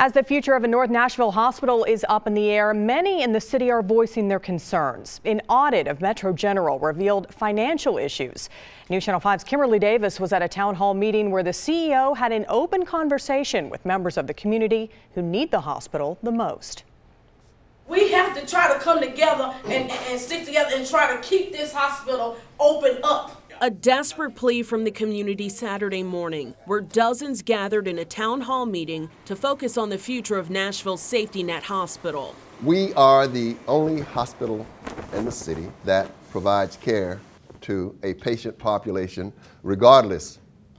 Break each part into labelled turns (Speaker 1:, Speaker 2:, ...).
Speaker 1: As the future of a North Nashville hospital is up in the air, many in the city are voicing their concerns. An audit of Metro General revealed financial issues. News Channel 5's Kimberly Davis was at a town hall meeting where the CEO had an open conversation with members of the community who need the hospital the most.
Speaker 2: We have to try to come together and, and stick together and try to keep this hospital open up.
Speaker 3: A desperate plea from the community Saturday morning, where dozens gathered in a town hall meeting to focus on the future of Nashville's Safety Net Hospital.
Speaker 4: We are the only hospital in the city that provides care to a patient population regardless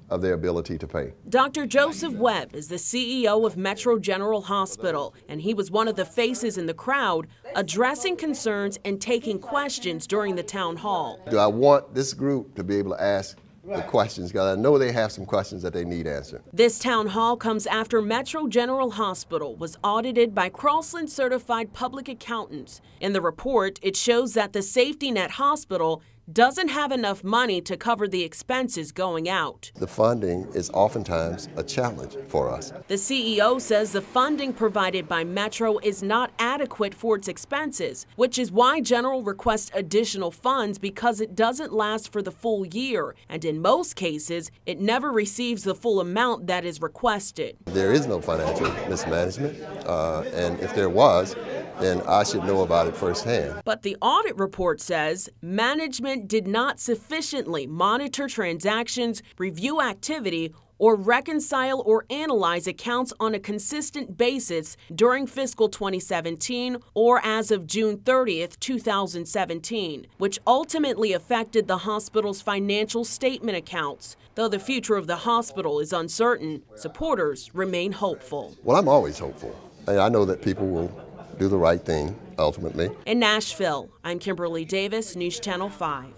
Speaker 4: of their ability to pay.
Speaker 3: Dr. Joseph Webb is the CEO of Metro General Hospital, and he was one of the faces in the crowd addressing concerns and taking questions during the town hall.
Speaker 4: Do I want this group to be able to ask the questions because I know they have some questions that they need answered.
Speaker 3: This town hall comes after Metro General Hospital was audited by Crosslin certified public accountants. In the report, it shows that the Safety Net Hospital doesn't have enough money to cover the expenses going out.
Speaker 4: The funding is oftentimes a challenge for us.
Speaker 3: The CEO says the funding provided by Metro is not adequate for its expenses, which is why General requests additional funds because it doesn't last for the full year, and in most cases, it never receives the full amount that is requested.
Speaker 4: There is no financial mismanagement, uh, and if there was, then I should know about it firsthand.
Speaker 3: But the audit report says management did not sufficiently monitor transactions, review activity, or reconcile or analyze accounts on a consistent basis during fiscal 2017 or as of June 30th, 2017, which ultimately affected the hospital's financial statement accounts. Though the future of the hospital is uncertain, supporters remain hopeful.
Speaker 4: Well, I'm always hopeful. And I know that people will do the right thing ultimately.
Speaker 3: In Nashville, I'm Kimberly Davis, News Channel 5.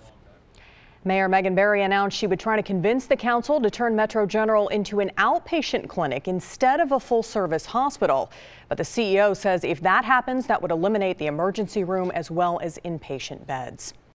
Speaker 1: Mayor Megan Barry announced she would try to convince the council to turn Metro General into an outpatient clinic instead of a full service hospital. But the CEO says if that happens, that would eliminate the emergency room as well as inpatient beds.